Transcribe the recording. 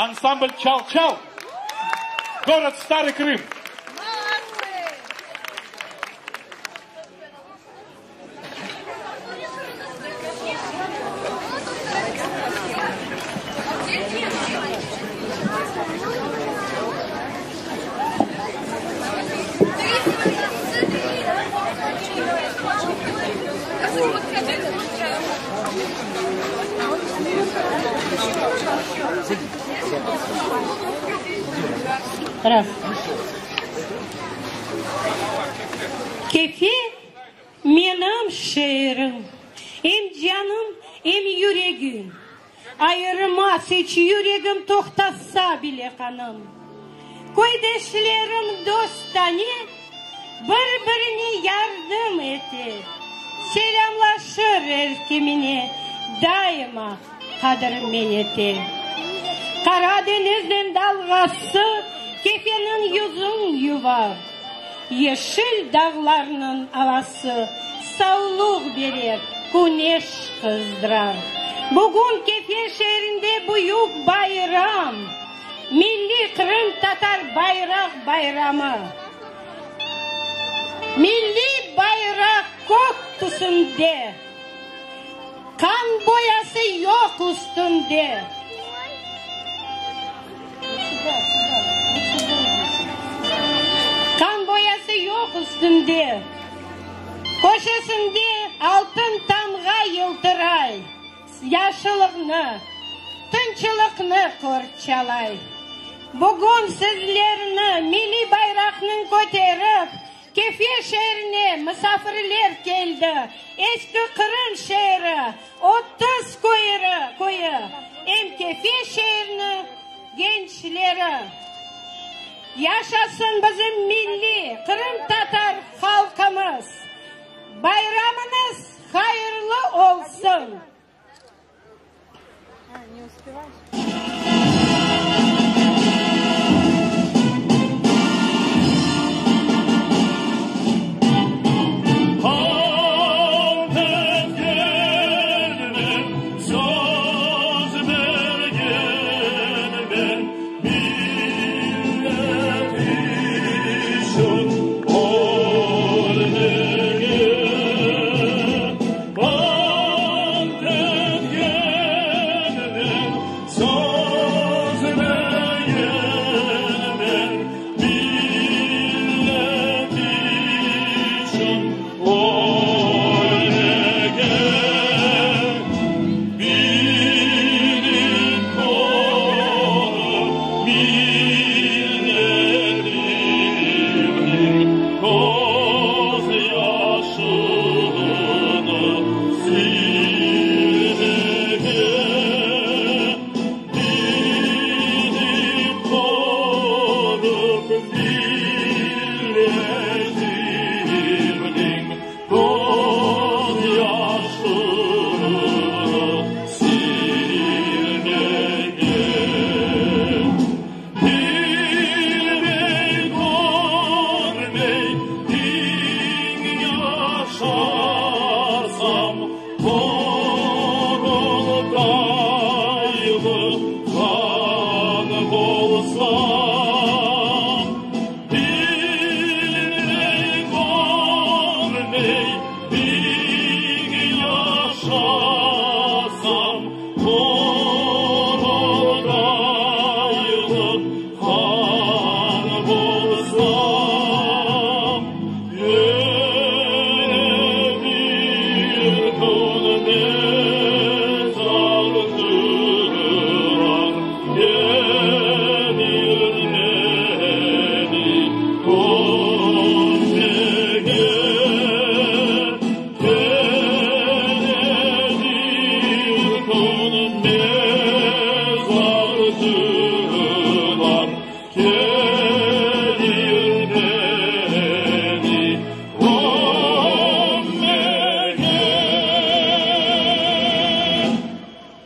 Ансамбль «Чал-Чал». Город Старый Крым. Thank you. Раз. Кефе менам шерым, Эм жаным эм юрегім. Айырмас юрегім тоқтаса біле қаным. Көйдешлерім достане, Бір-біріне ярдым ете, Селямлашыр мені, дайыма қадірін мен ете қара далғасы кефенің юзын ювар ешіл дағларының аласы Саулуғ берер күнеш қыздырар бүгін кефе шерінде бұйық байрам милли қырым татар байрақ байрамы милли байрақ көк түсінде қан боясы жоқ үстінде қан боясы жоқ үстінде көшесінде алтын тамға елтірай яшылығны тыншылықны құрчалай бүгін сізлеріні, мили байрақның көтеріп Kefiye şehrine misafirler geldi. Eski Kırım şehri, Otuz koyu, koyu. Em Kefiye şehrinin gençleri. Yaşasın bizim milli Kırım Tatar halkımız. Bayramınız hayırlı olsun. Не успеваешь?